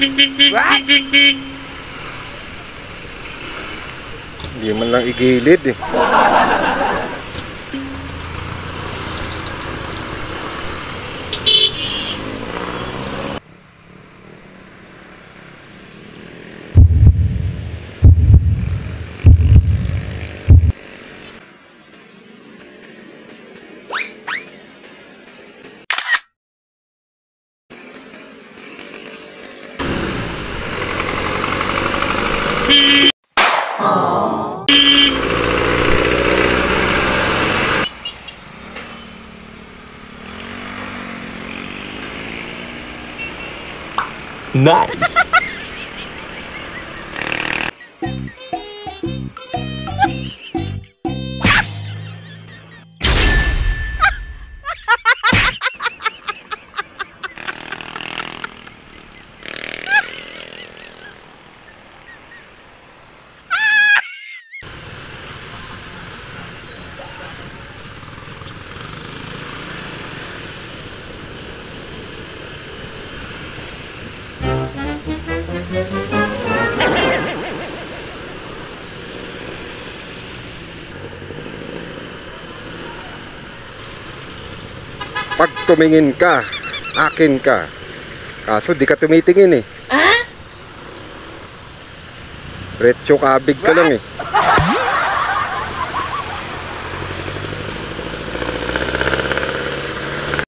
What? Hindi man lang igilid eh. Nice. Pag tumingin ka, akin ka. Kaso di ka tumitingin eh. Ah? Retso kabig ka lang eh.